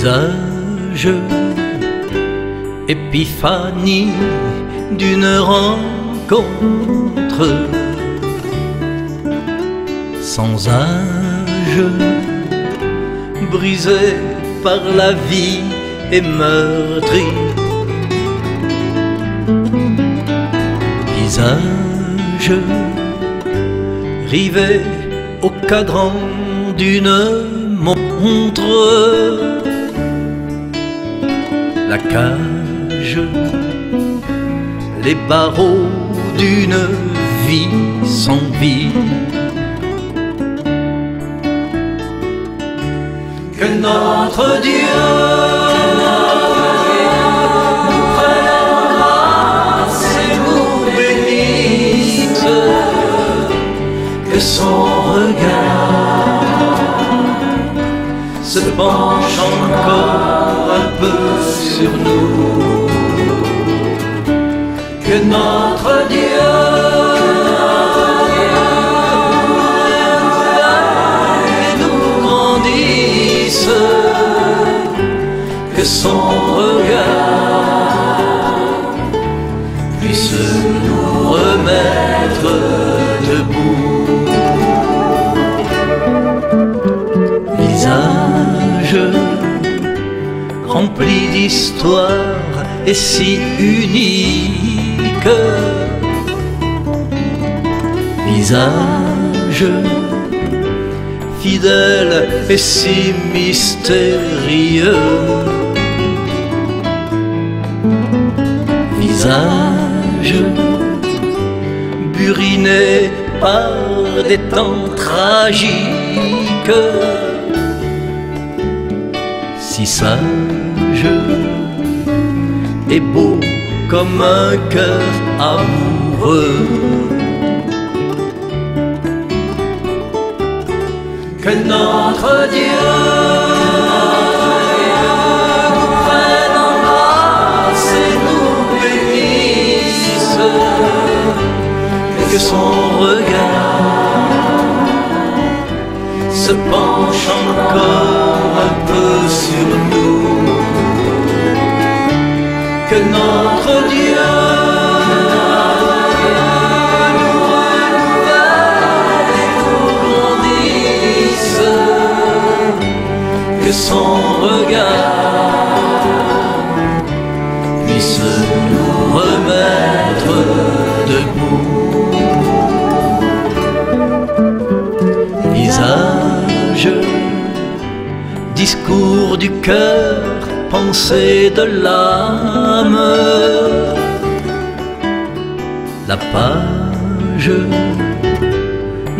Visage, épiphanie d'une rencontre. Sans âge, brisé par la vie et meurtri. Visage rivé au cadran d'une montre, la cage, les barreaux d'une vie sans vie. Que notre Dieu nous prenne en grâce et nous bénisse, que son regard se penche encore sur nous, que notre Dieu nous grandisse, que son rempli d'histoire et si unique. Visage fidèle et si mystérieux. Visage buriné par des temps tragiques. Si sage et beau comme un cœur amoureux. Que notre Dieu nous prenne en grâce et nous bénisse, que son regard se penche encore sur nous, que notre Dieu discours du cœur, pensée de l'âme, la page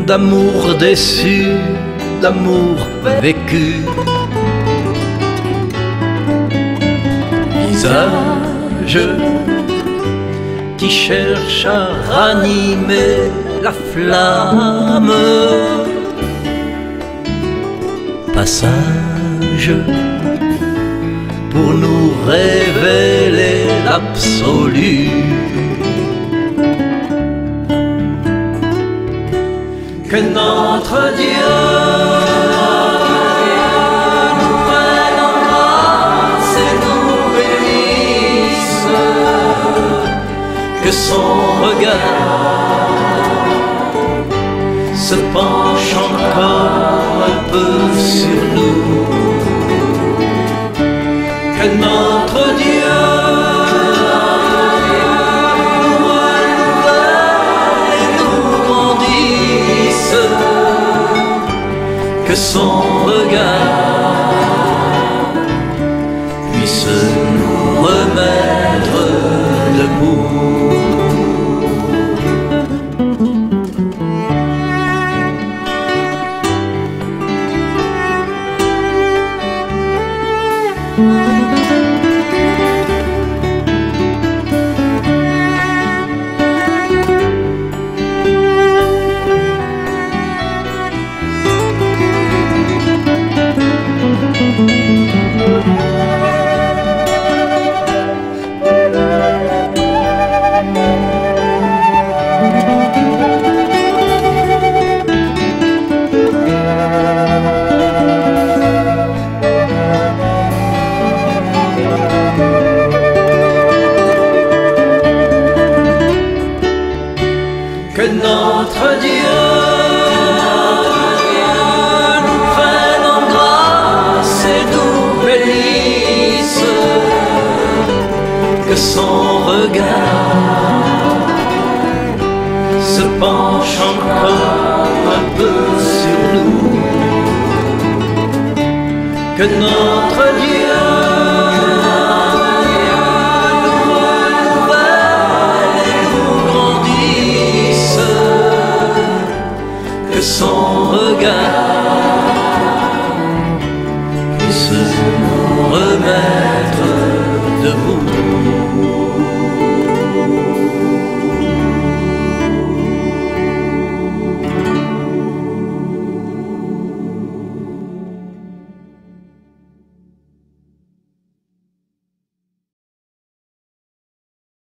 d'amour déçu, d'amour vécu. Visage qui cherche à ranimer la flamme. Passage pour nous révéler l'absolu. Que notre Dieu que son regard se penche encore un peu sur que son regard puisse nous remettre debout. Notre Dieu nous prenne en grâce et nous bénisse, que son regard se penche encore un peu sur nous, que notre Dieu son regard puisse remettre.